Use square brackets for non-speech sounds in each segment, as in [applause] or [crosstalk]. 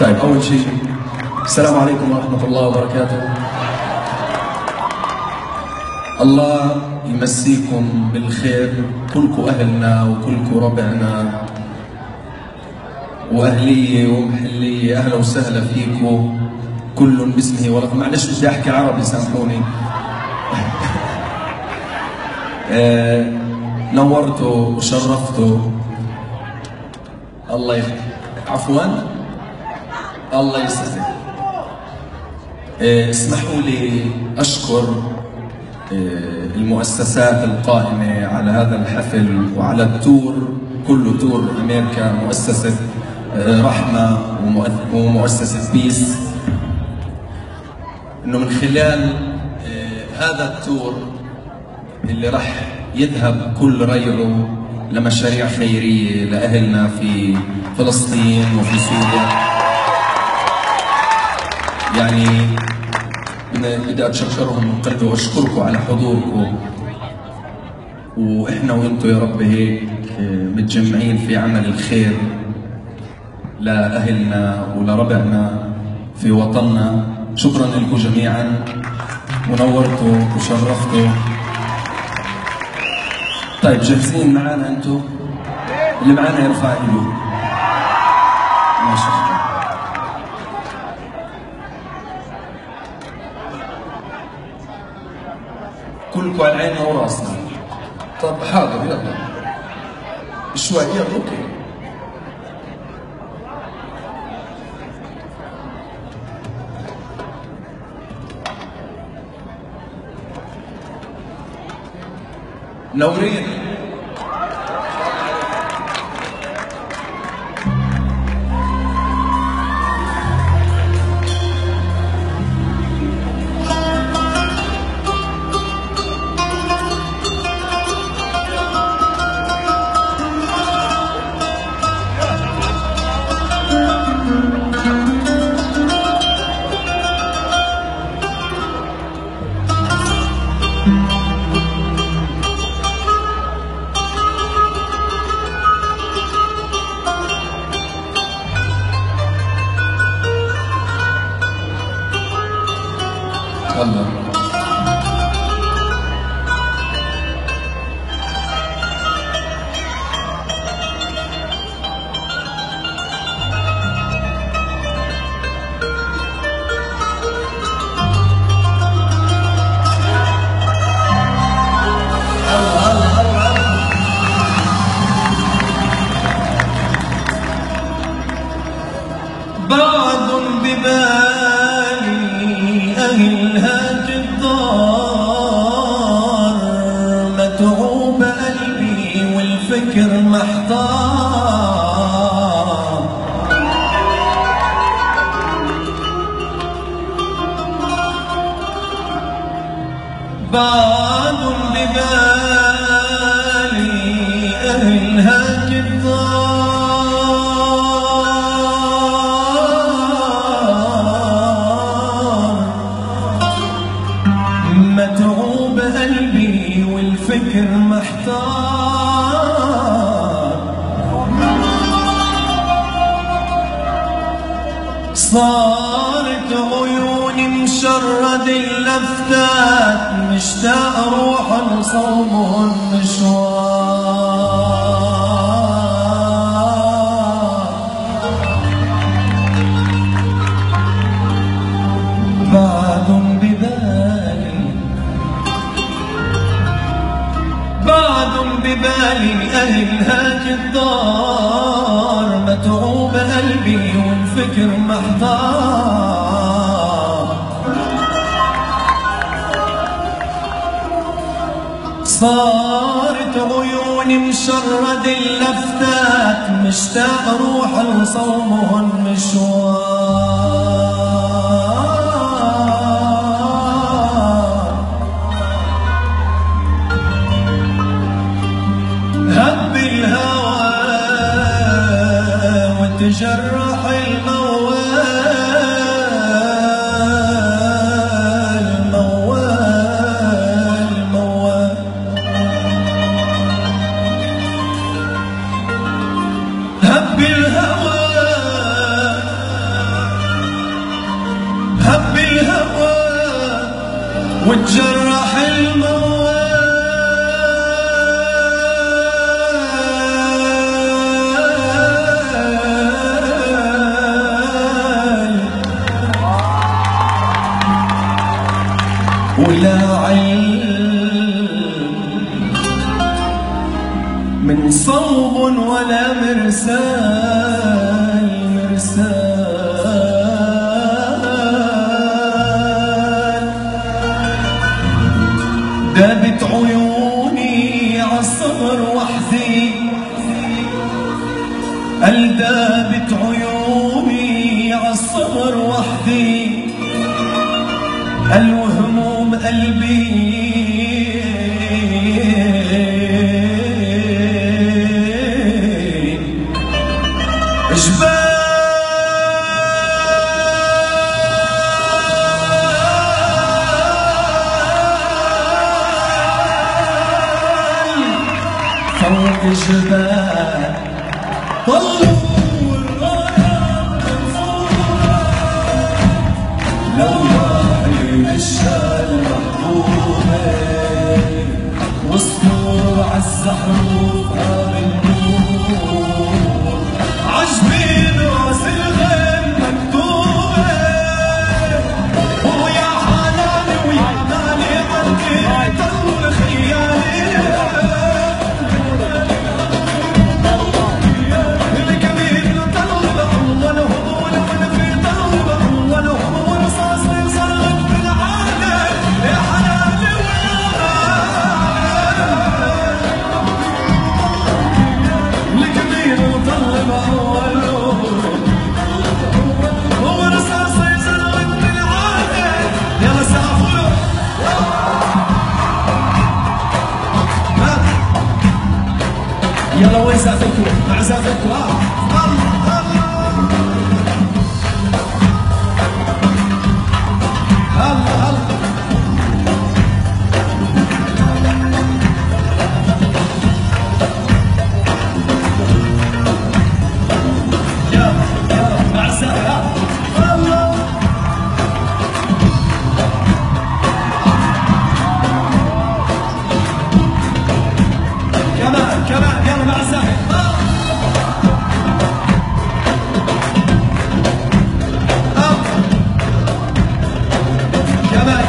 طيب أول شيء السلام عليكم ورحمة الله وبركاته. الله يمسيكم بالخير كلكم أهلنا وكلكم ربعنا وأهلية ومحلية أهلا وسهلا فيكم كل باسمه ورقم معلش بدي أحكي عربي سامحوني. [laughs] آه، نورتوا وشرفتوا الله يخليك. عفوا. الله يسعدك. آه، اسمحوا لي أشكر آه، المؤسسات القائمة على هذا الحفل وعلى ال tour كله tour أمريكا مؤسسة آه، رحمة ومؤ- ومؤسسة بيس إنه من خلال هذا ال tour اللي راح يذهب كل ريعه لمشاريع خيرية لأهلنا في فلسطين وفي سوريا. يعني بدي أتشكرهم من قلبي وأشكركم على حضوركم. وإحنا وإنتم يا رب هيك متجمعين في عمل الخير. لأهلنا ولربعنا في وطننا. شكرا لكم جميعا. ونورتوا وشرفتوا. طيب جاهزين معانا أنتم؟ اللي معانا يرفع إيده. كلكم على عيننا وراسنا طب حاضر يلا. شوي يلا أوكي. نورين.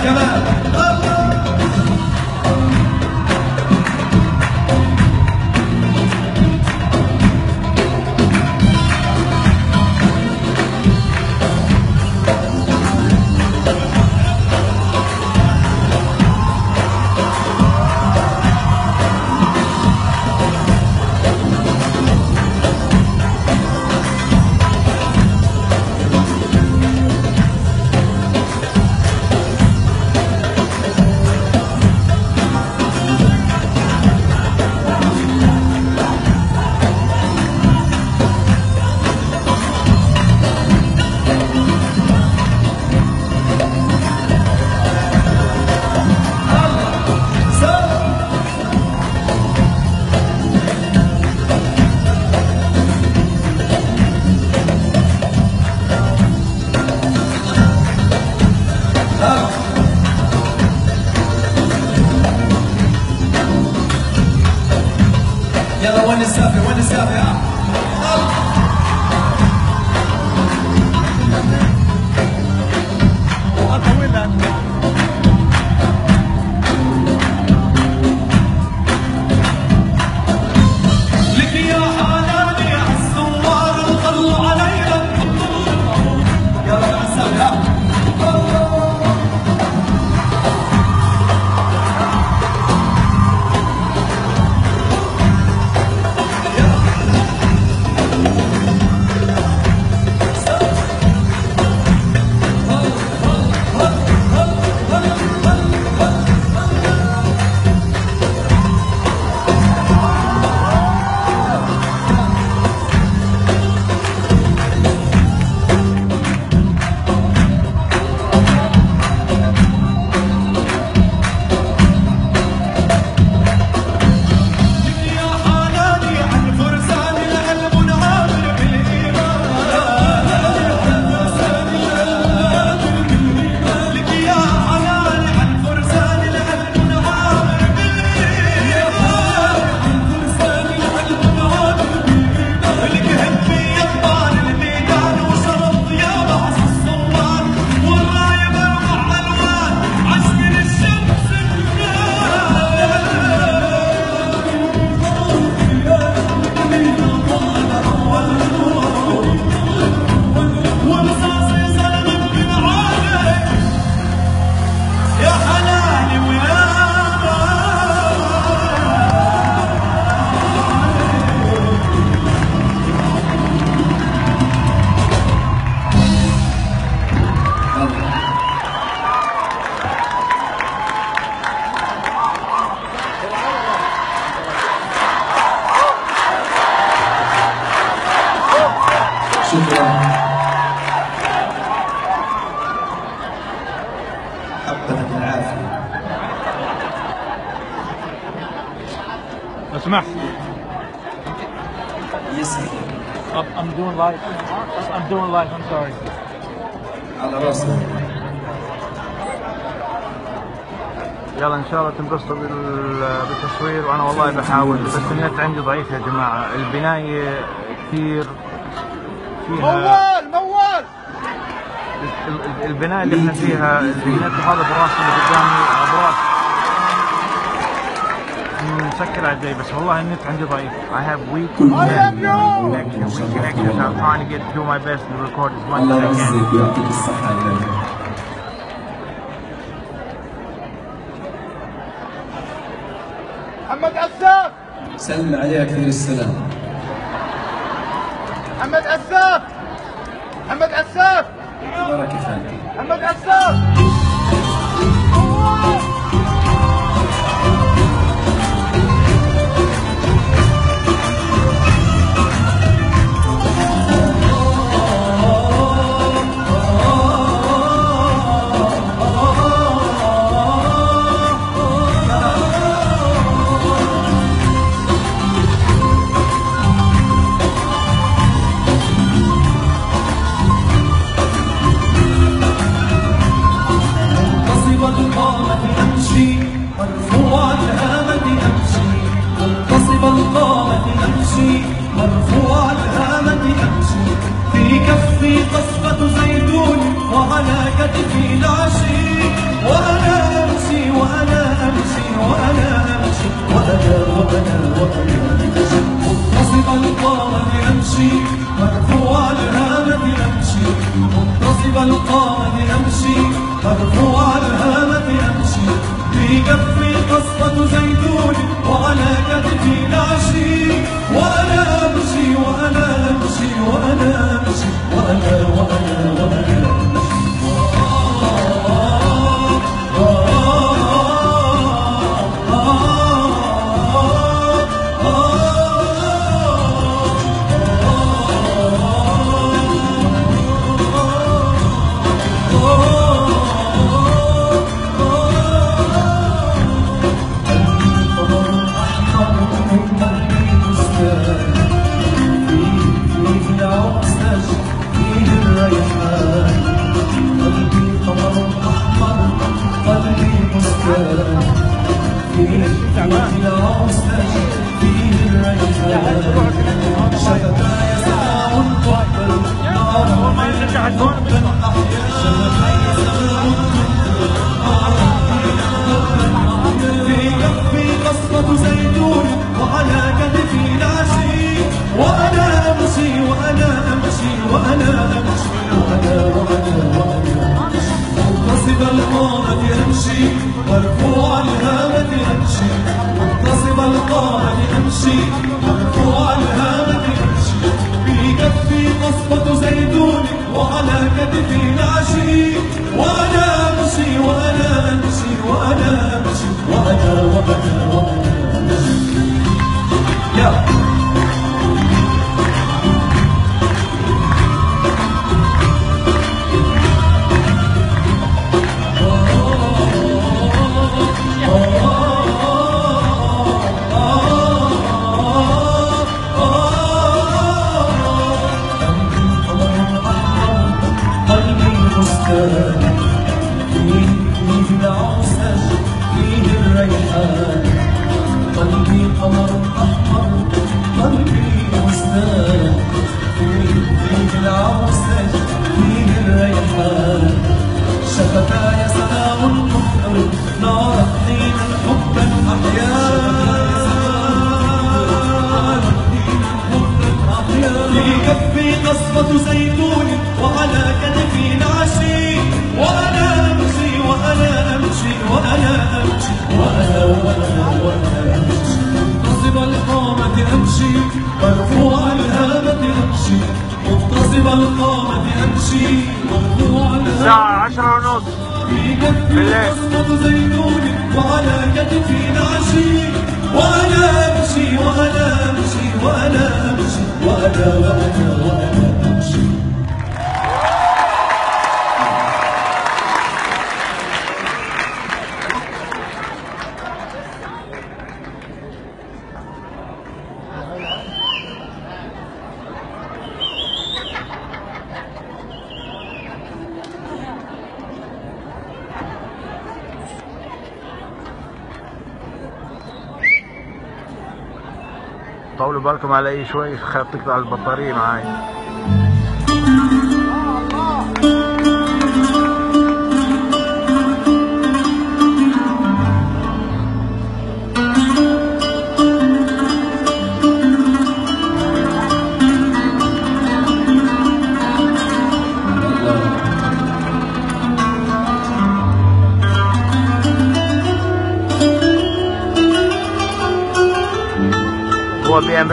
Kemal. بحاول بس النت عندي ضعيف يا جماعة. البناية كثير فيها موال موال! ال- ال- البناية اللي إحنا فيها النت هذا براس اللي قدامي براس. مسكر على الجاي بس والله النت عندي ضعيف. I have weak connection weak connection. So I'm trying to get do my best to record as much as I can يعزك ويعطيك الصحة يا رب. محمد أساف سلم عليها كثير السلام. أمشي مرفوع الهامة أمشي في كفي قصة زيتون وعلى كتفي العشي منتصب القامة أمشي مرفوع الهامة أمشي. منتصب القامة أمشي مرفوع الهامة الساعة 10 ونص. بالليل. زيتون وعلى كتفي العشي وأنا أمشي وأنا أمشي وأنا أمشي. وأنا وأنا وأنا. طولوا بالكم علي شوي خايف تقطع البطارية معاي.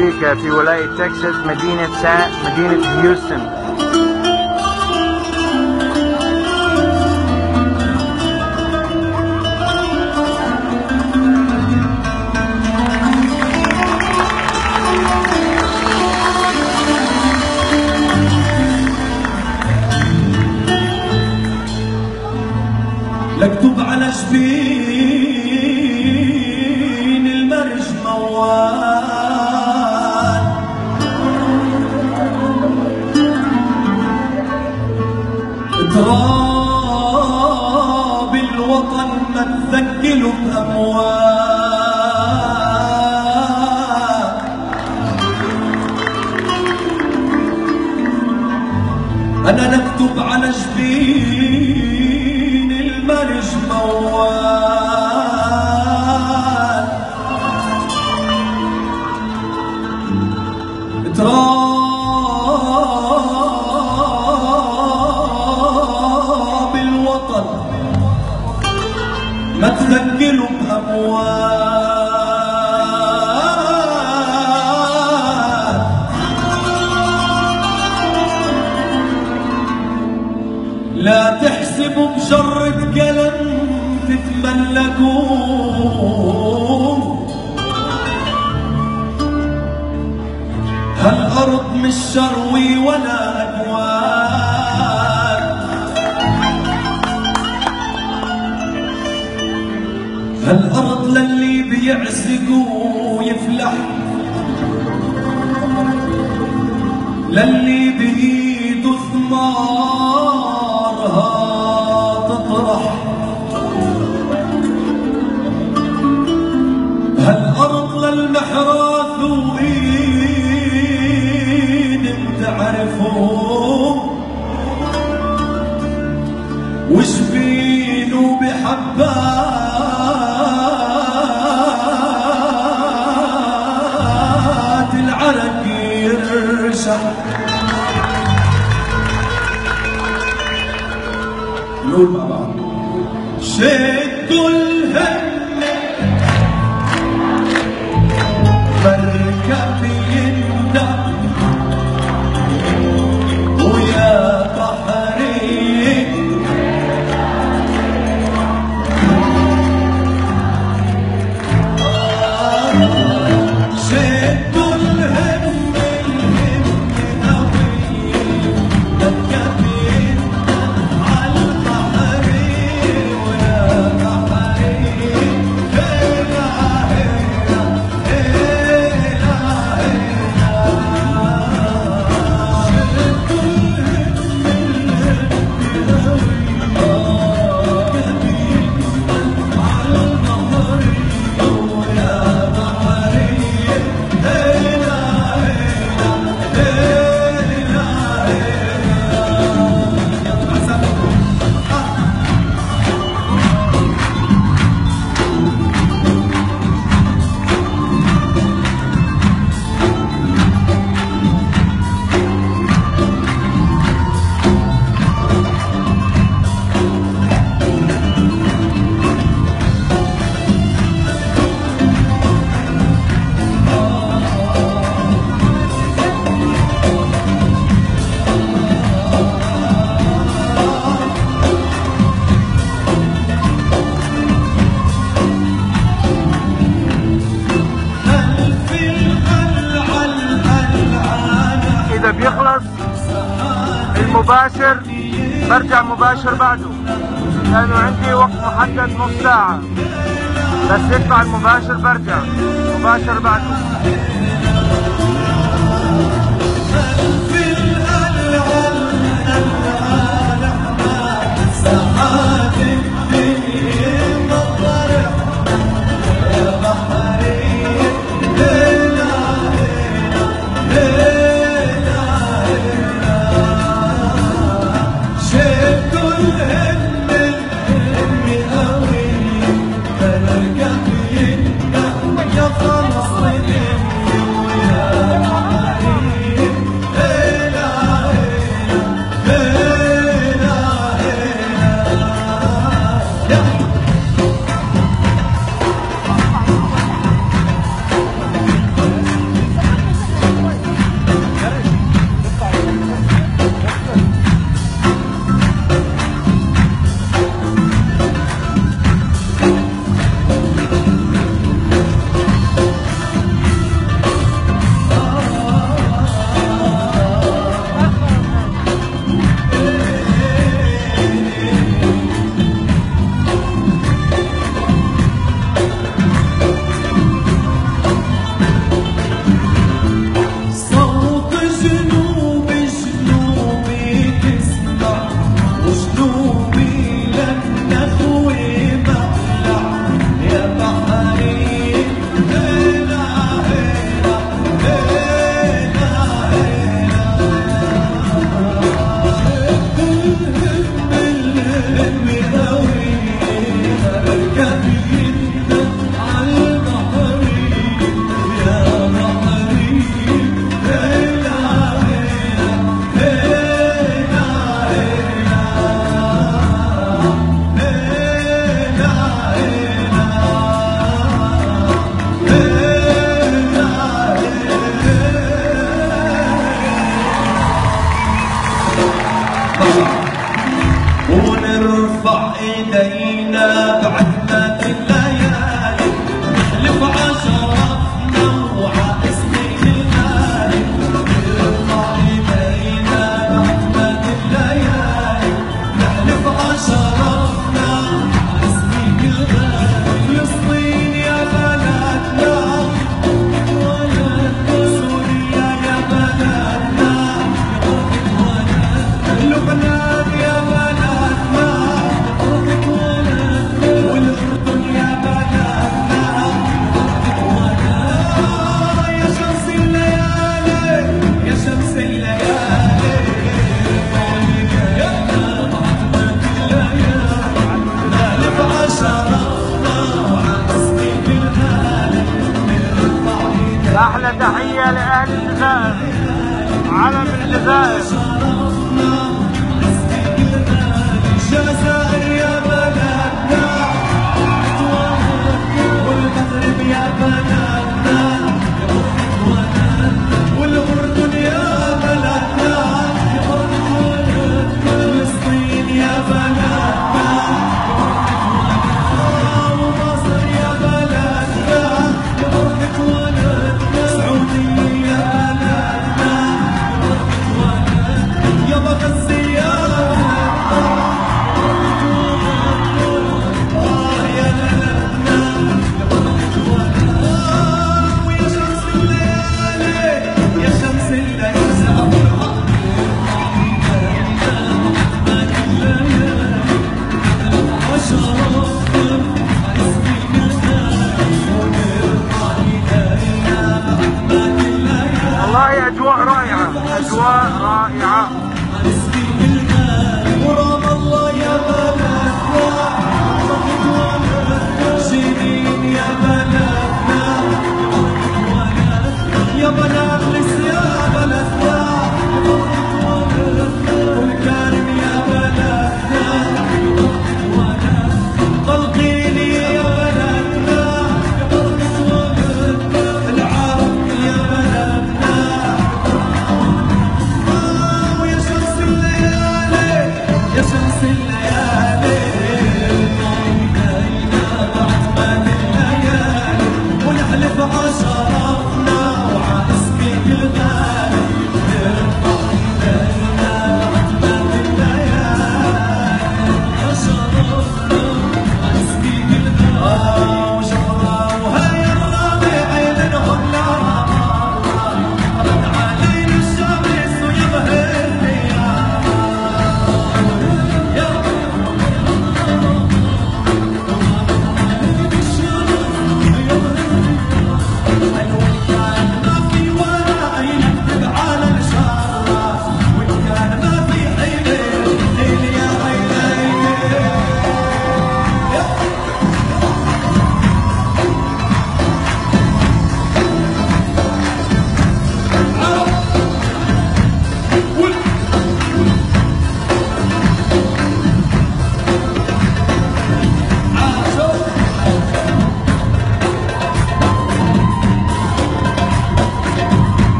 هو بأمريكا في ولاية تكساس مدينة سا... مدينة هيوستن. لا تحسبوا بجرة قلم تتملكوه هالأرض مش شروي ولا أكوان. هالأرض للي بيعزق ويفلح. للي وإيد بتعرفهم وشبينه بحبات العرق يرشح. نقول مع بعض شدوا المباشر برجع مباشر بعده. لأنه عندي وقت محدد نص ساعة. بس يطلع المباشر برجع. مباشر بعده.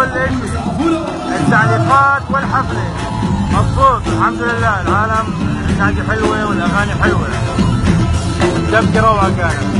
كل التعليقات والحفله مبسوط الحمد لله. العالم الناقه حلوة والأغاني حلوة. تبكي روعه كانت.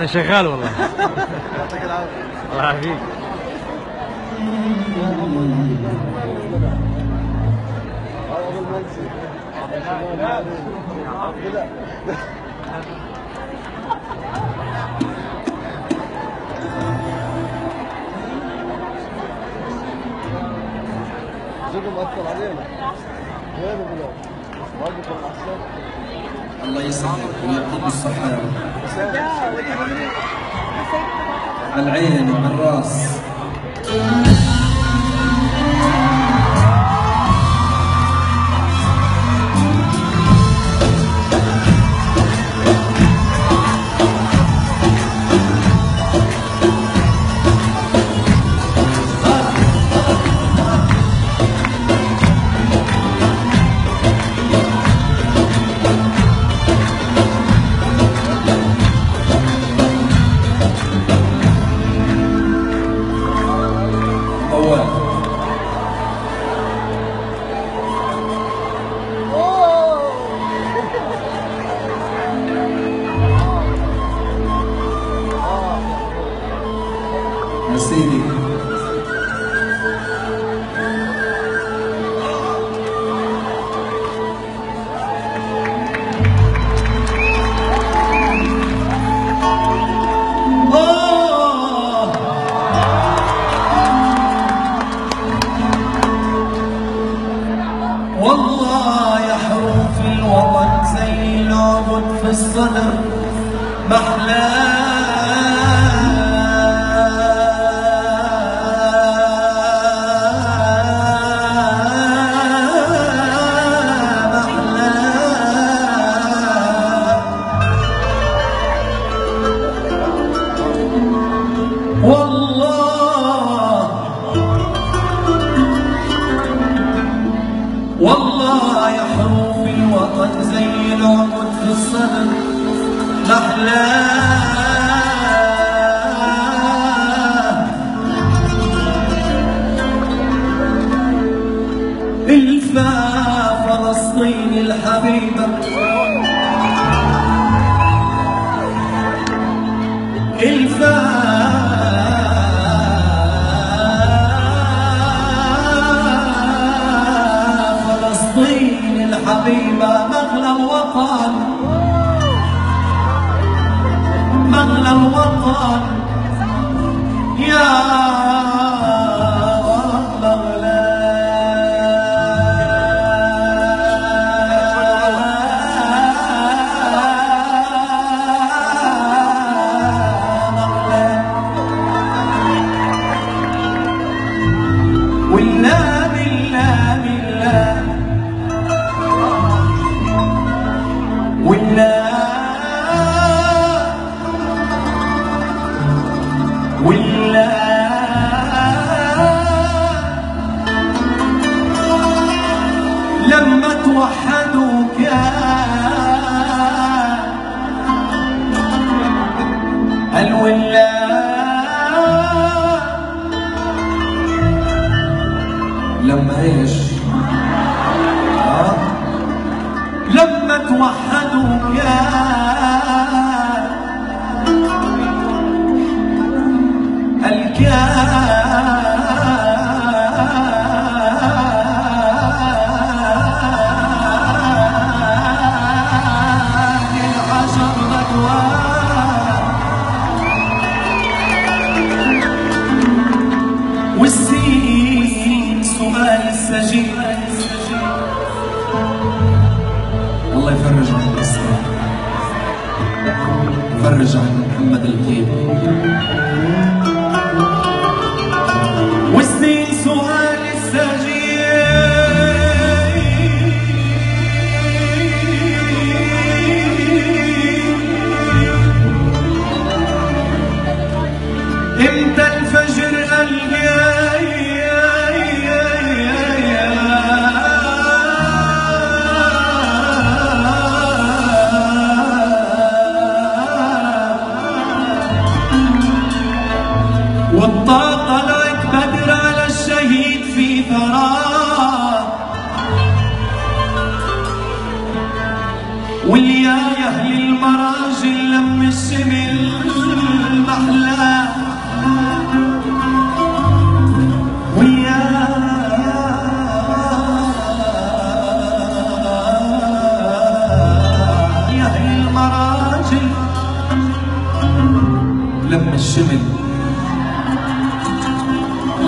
أنا شغال والله. يعطيك العافيه الله يعافيك. زوجهم اثر علينا. غير بلاد ما بكون أحسن. الله يصحك ويعطيك الصحة يا رب على العين وعلى الرأس. الوطن يا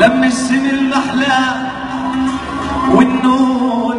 لم الشمل محلى والنون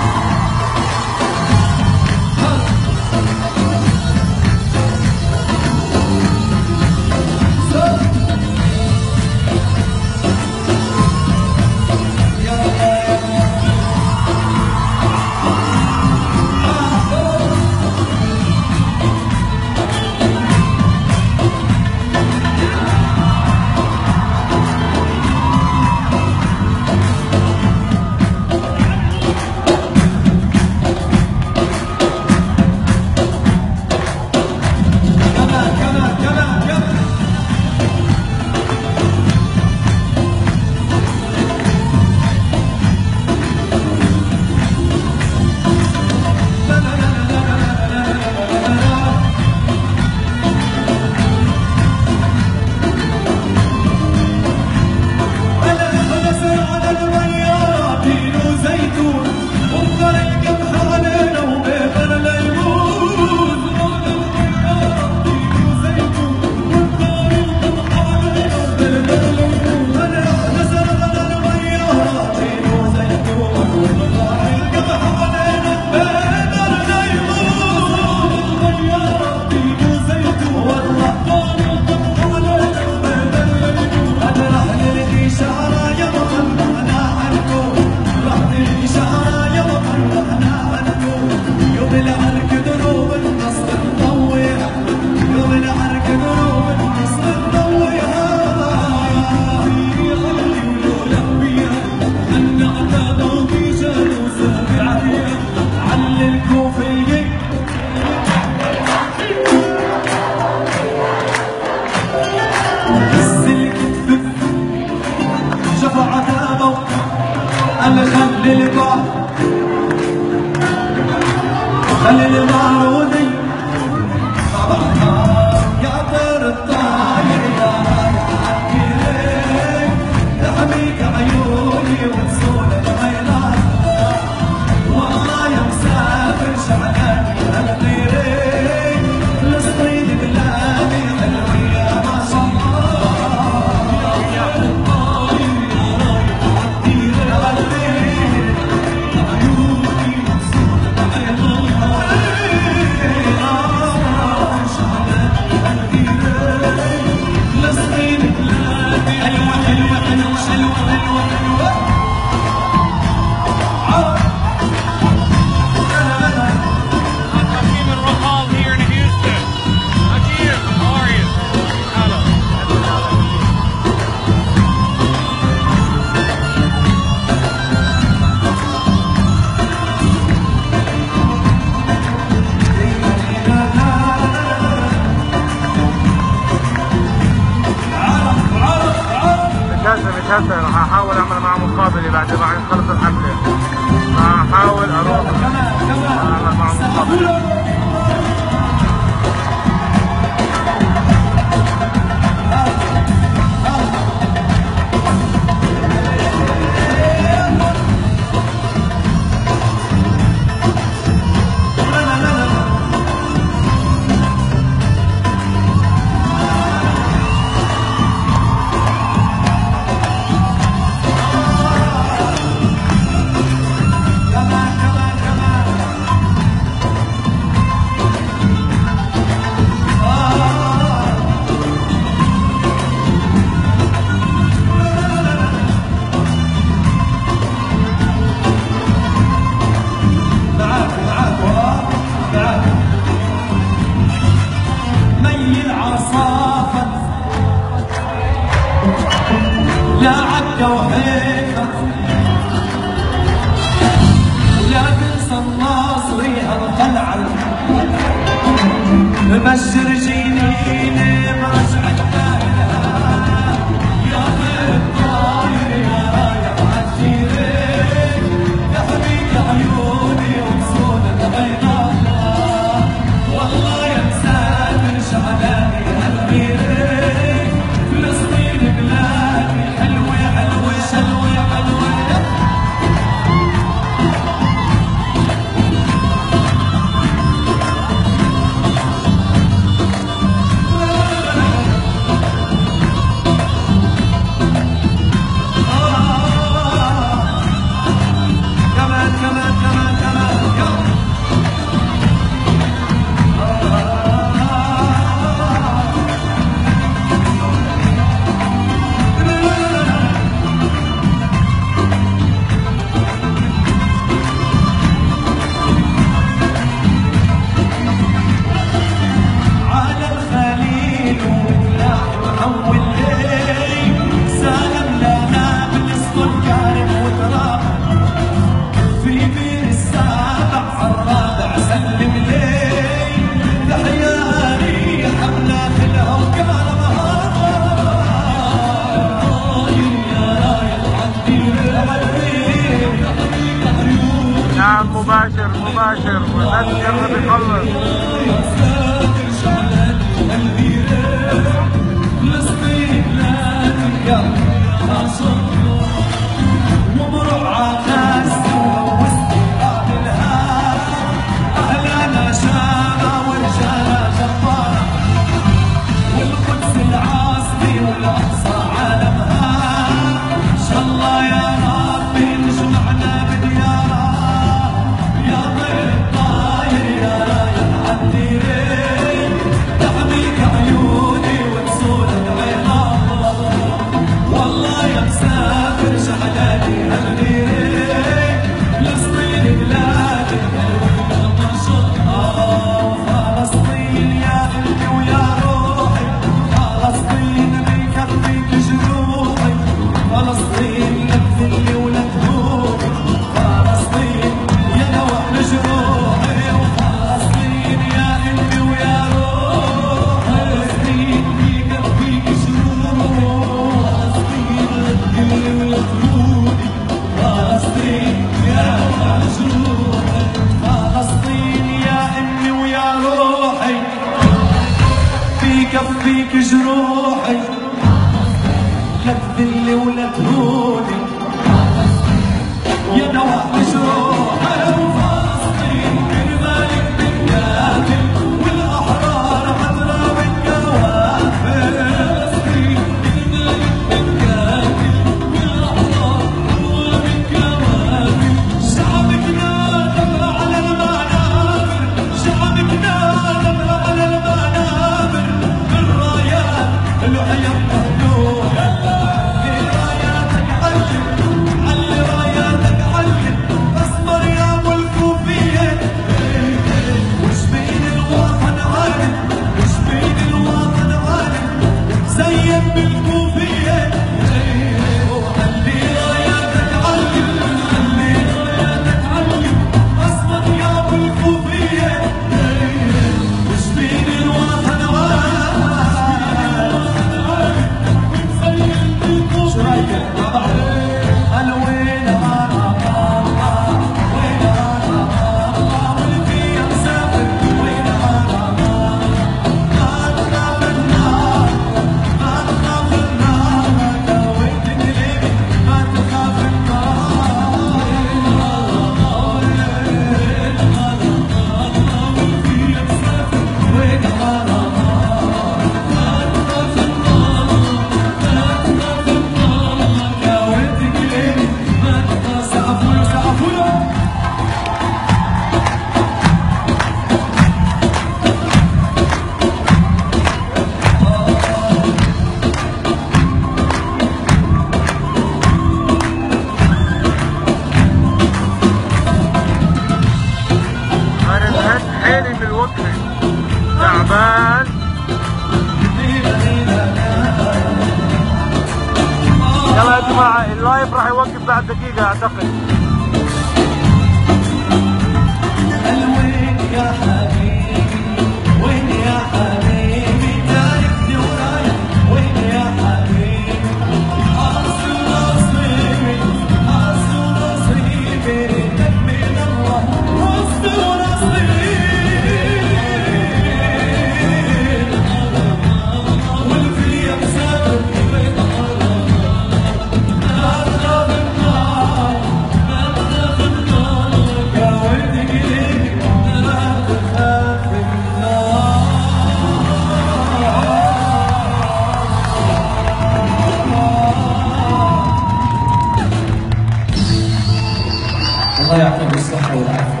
يعطيهم الصحة والعافية.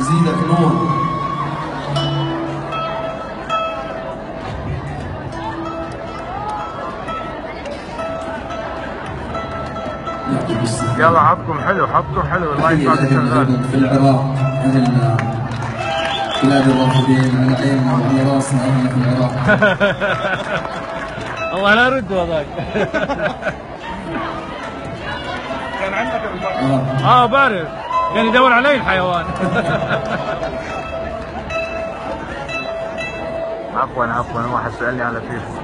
زيدك نور يلا عطكم حلو حطوا حلو الله يسعدك في العراق اهلنا بلاد الرافدين على عيننا وعلى راسنا نعم، اهلنا في العراق. [laughs] الله لا يرد هذاك آه. آه بعرف كان يدور علي الحيوان. عفوا عفوا واحد سألني على فيفا.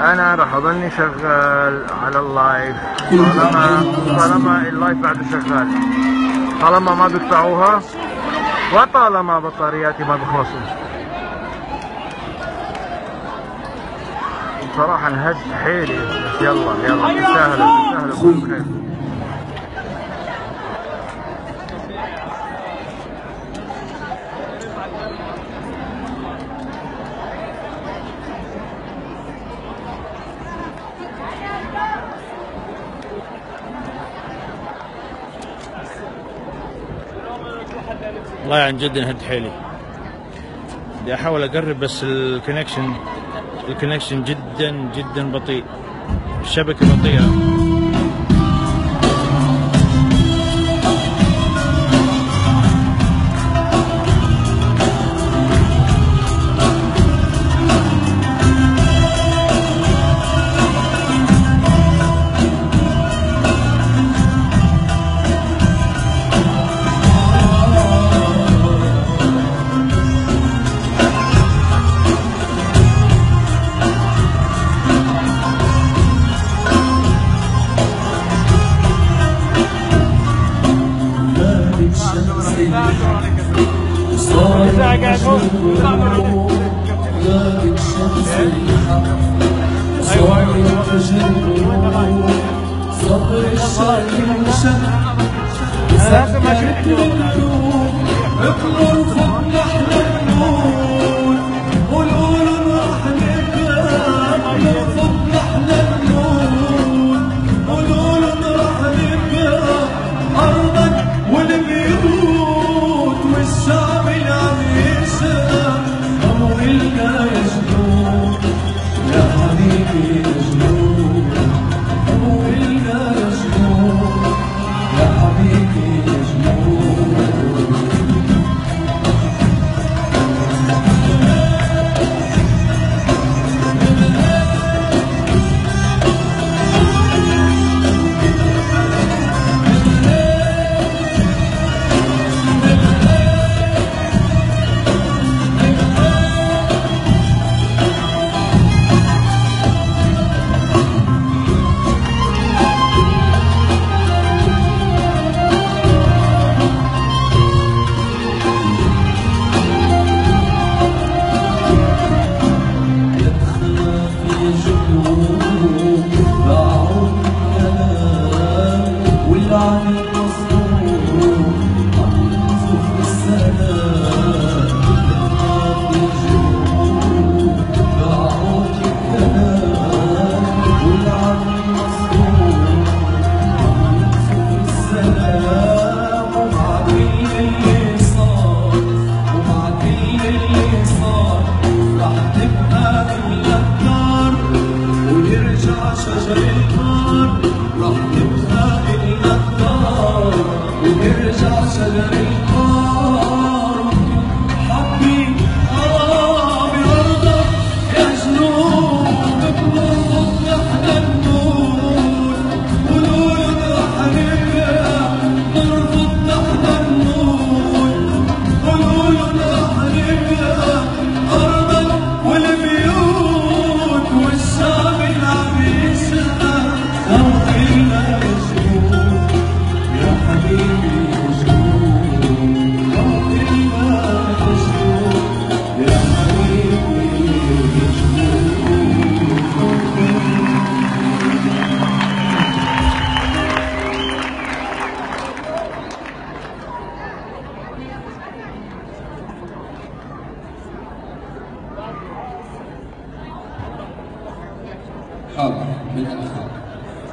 أنا راح أظني شغال على اللايف. طالما طالما اللايف بعده شغال. طالما ما بيقطعوها وطالما بطارياتي ما بيخلصوا بصراحة انهد حيلي. بس يلا يلا تستاهلوا تستاهلوا والله عن جد انهد حيلي. بدي أحاول أقرب بس ال connection ال connection جدا جدا بطيء. الشبكة بطيئة.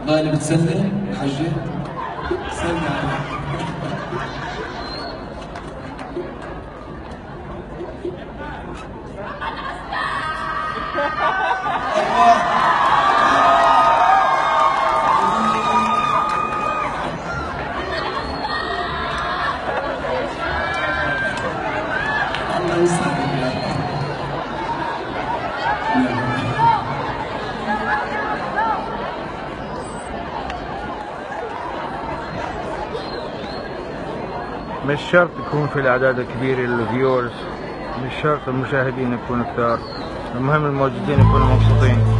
غالب تسلم حجة؟ سلم. عليه [laughs] رامز مش شرط يكون في الأعداد الكبيرة الفيورز مش شرط المشاهدين يكونوا كثار المهم الموجودين يكونوا مبسوطين.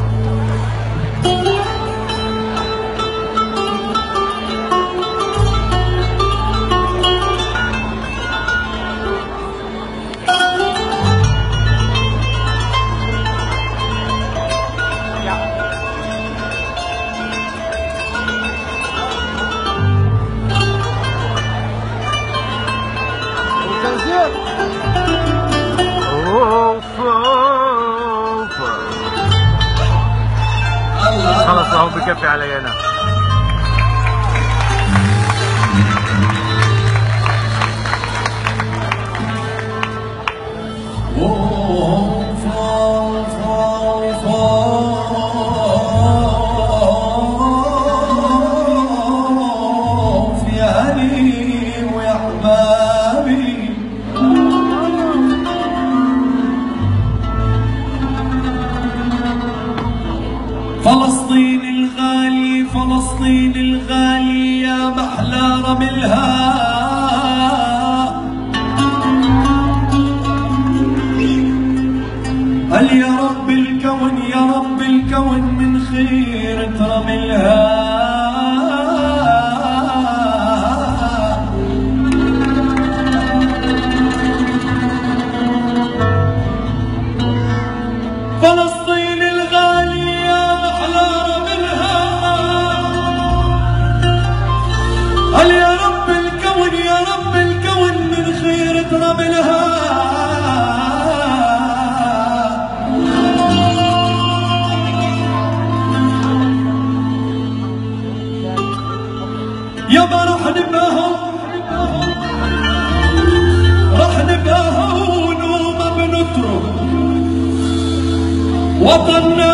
وطننا.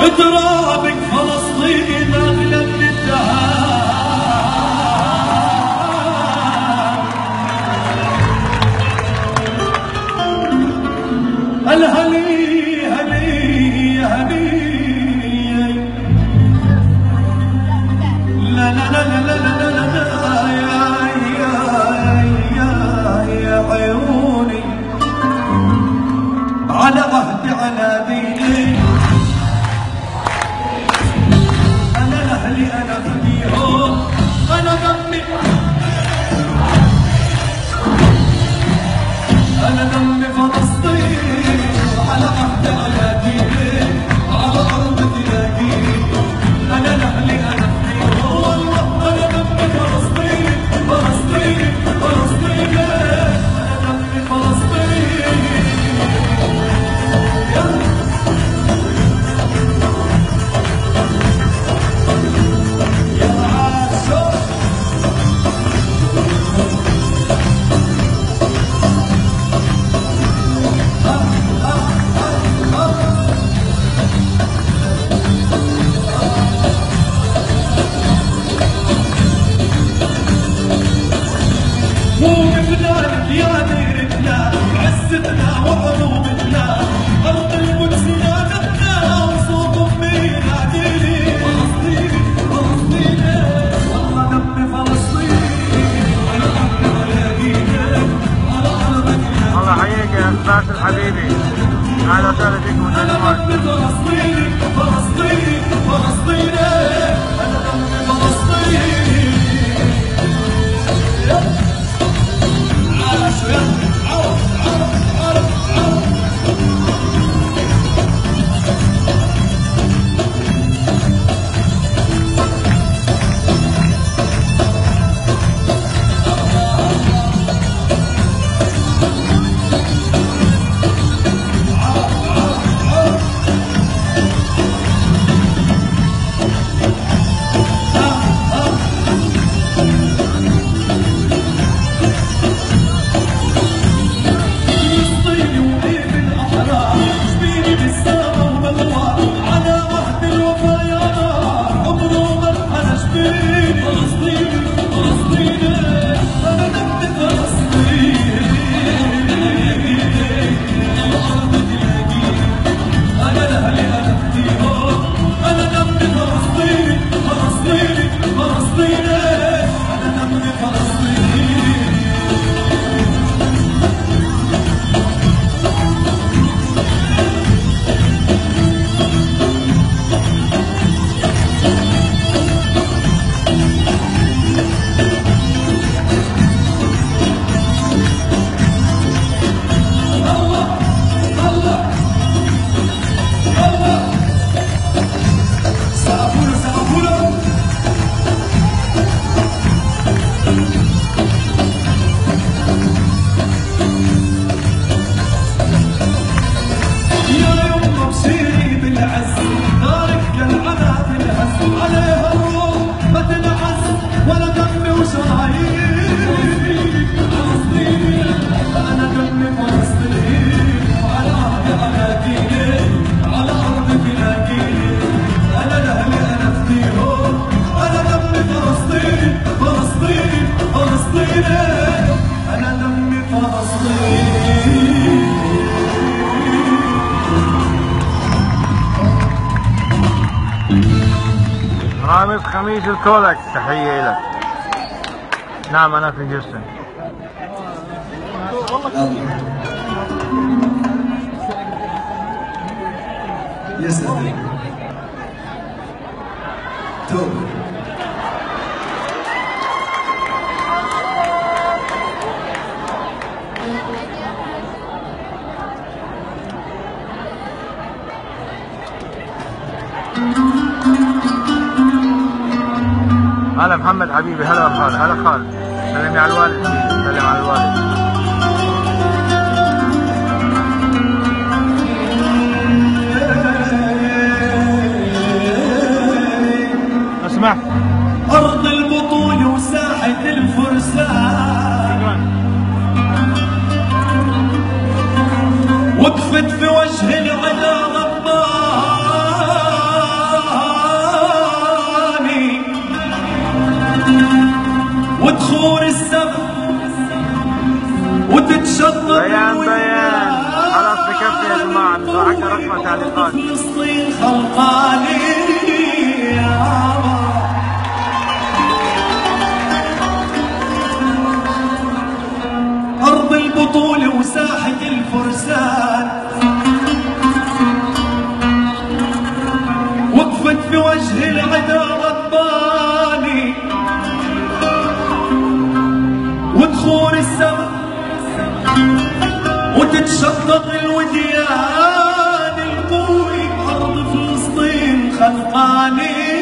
بدران وتخور السبت وتتشطط بيان بيان خلاص بكفي يا جماعة. مساحة رقم تعليقات فلسطين خلقاني أرض البطولة وساحة الفرسان. وقفت في وجه العدا وتخور السما وتتشطط الوديان القوي أرض فلسطين خلقاني.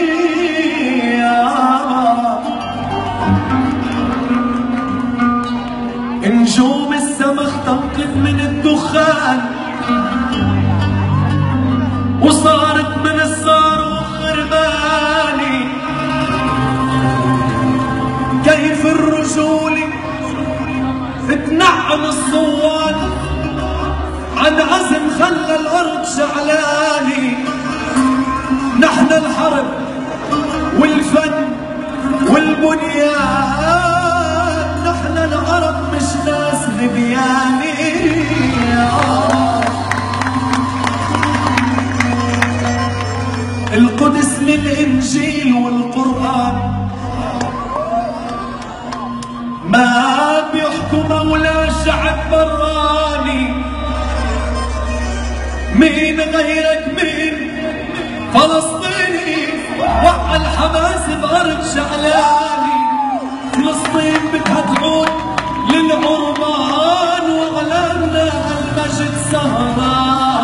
نجوم السما اختنقت من الدخان وصارت من الصاروخ غرباني كيف الرجولة تنعم الصوان عن عزم خلى الأرض شعلاني نحن الحرب والفن والبنيان. نحن العرب مش ناس لبياني القدس للإنجيل والقرآن. ما بيحكم شعب براني. مين غيرك مين؟ فلسطيني. وقع الحماس بأرض شعلاني. فلسطين بدها تعود للعربان وغلامنا المجد سهراني.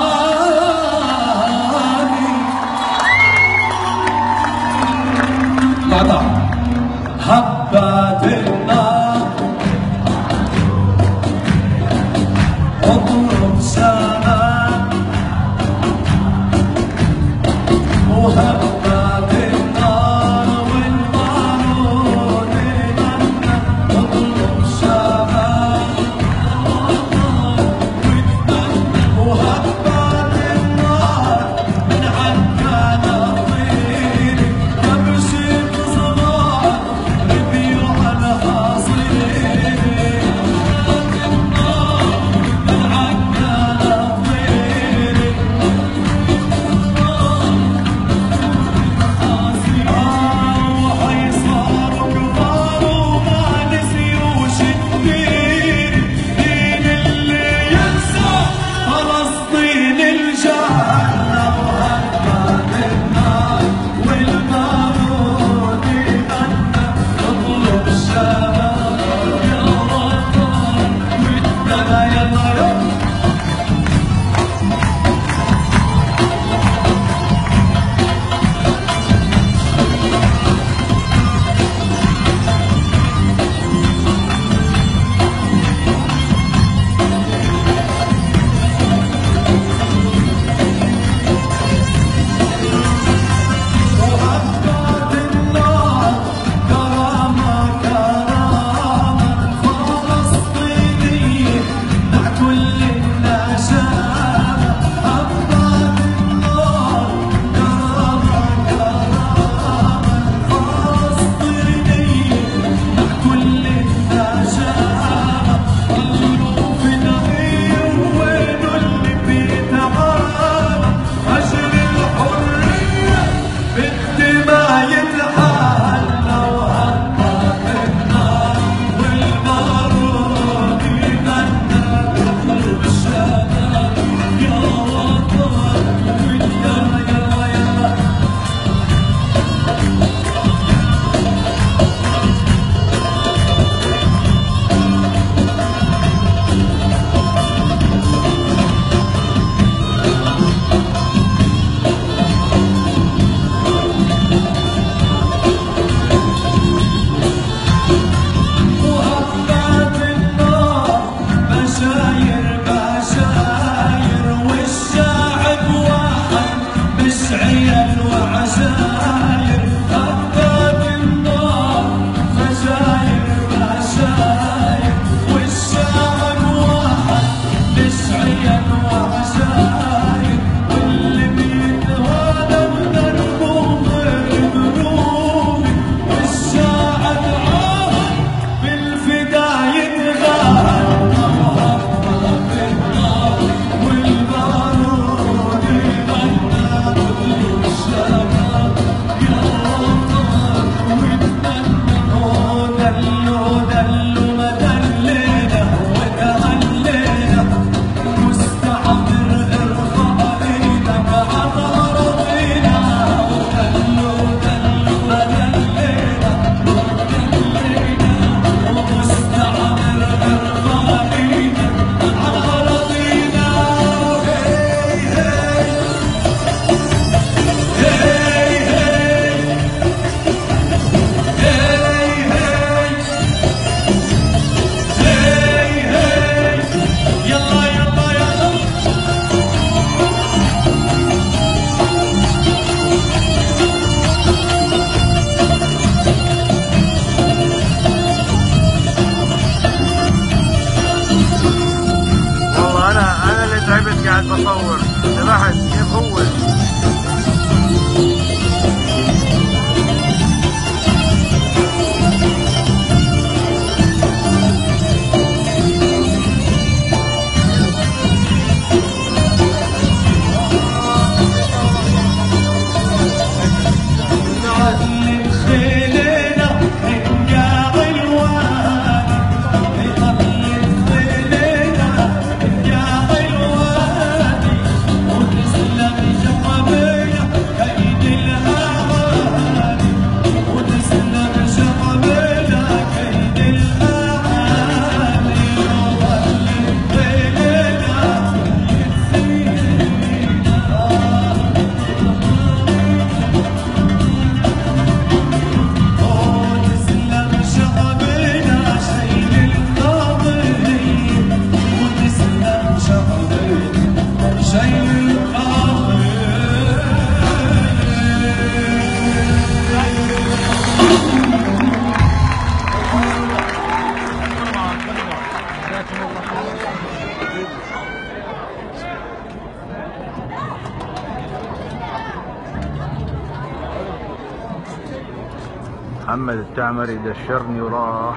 محمد التعمري دشرني وراح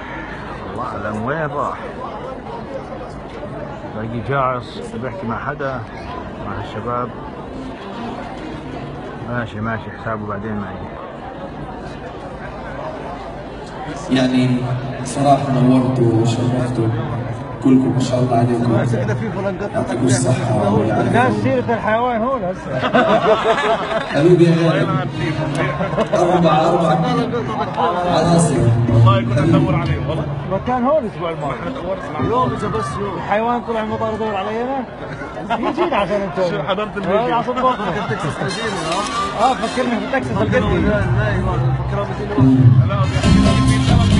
الله أعلم وين راح. باقي جاعص بيحكي مع حدا مع الشباب. ماشي ماشي حسابه بعدين معي. يعني صراحة نورتوا وشرفتوا كلكم ما شاء الله عليكم. في يعطيكم الصحة. ويعني سيرة الحيوان هون هسه. حبيبي يا غالي. أربع أربع عناصر والله كنا ندور عليه والله. مكان هون الأسبوع الماضي. يوم اجى بس يوم الحيوان طلع المطار يدور علي انا يجينا عشان أنت. شو حضرت الفيديو؟ عشان [laughs] مدينة آه فكرني في تكساس القديم لا لا فكرة مدينة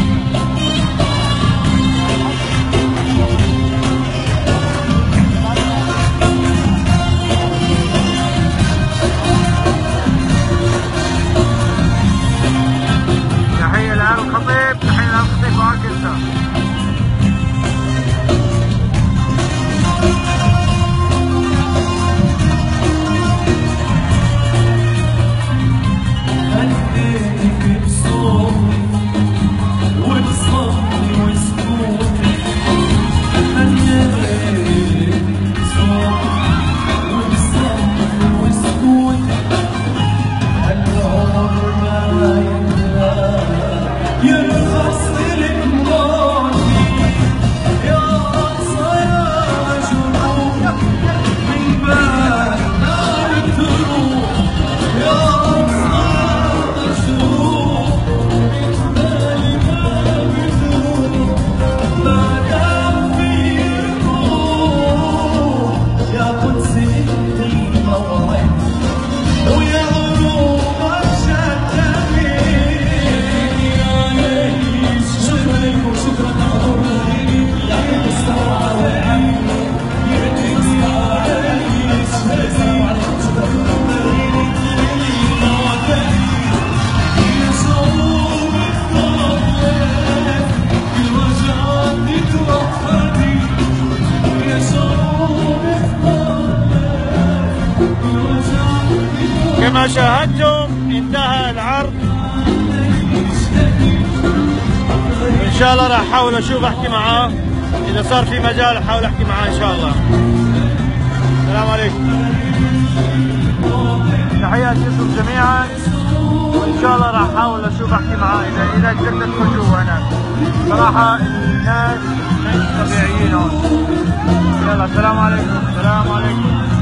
شاهدتم انتهى العرض. إن شاء الله راح أحاول أشوف أحكي معاه. إذا صار في مجال أحاول أحكي معاه إن شاء الله. السلام عليكم. تحياتي لكم جميعا. وان شاء الله راح أحاول أشوف أحكي معاه. اذا إذا قدرت ادخل جوا هناك. صراحة الناس مش طبيعيين هون. يلا السلام عليكم. السلام عليكم.